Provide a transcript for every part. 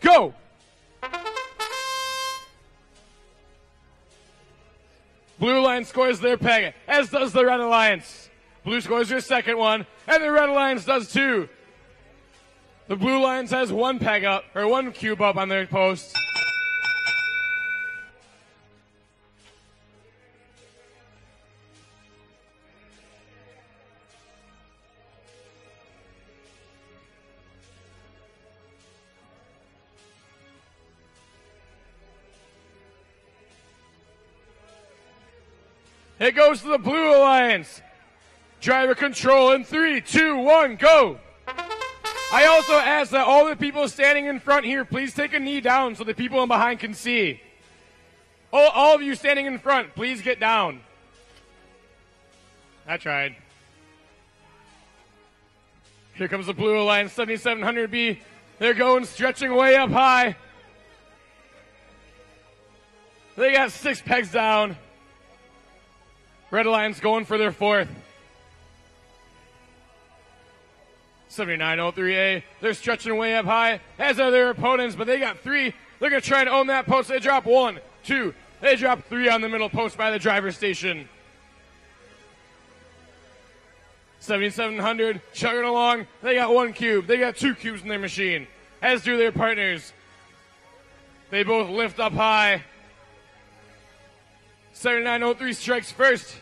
Go! Blue line scores their peg, as does the Red Alliance. Blue scores their second one, and the Red Alliance does too. The Blue Alliance has one peg up, or one cube up on their post. It goes to the Blue Alliance. Driver control in three, two, one, go. I also ask that all the people standing in front here, please take a knee down so the people in behind can see. All, all of you standing in front, please get down. I tried. Here comes the Blue Alliance 7700B. They're going stretching way up high. They got six pegs down. Red Alliance going for their fourth. 7903A. They're stretching way up high, as are their opponents, but they got three. They're going to try and own that post. They drop one, two. They drop three on the middle post by the driver station. 7700 chugging along. They got one cube. They got two cubes in their machine, as do their partners. They both lift up high. 7903 strikes first.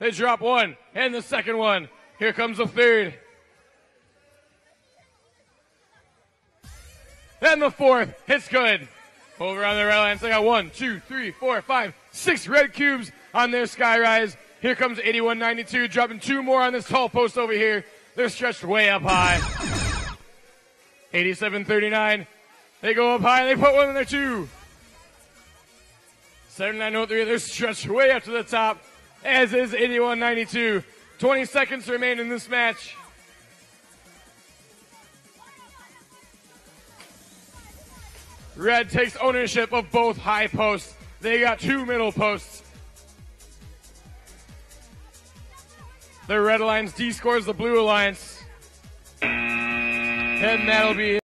They drop one, and the second one. Here comes the third. And the fourth. It's good. Over on the red lines, they got one, two, three, four, five, six red cubes on their skyrise. Here comes 8192, dropping two more on this tall post over here. They're stretched way up high. 8739. They go up high, and they put one in there too. 7903, they're stretched way up to the top, as is 8192. 20 seconds remain in this match. Red takes ownership of both high posts. They got two middle posts. The Red Alliance D scores the Blue Alliance. And that'll be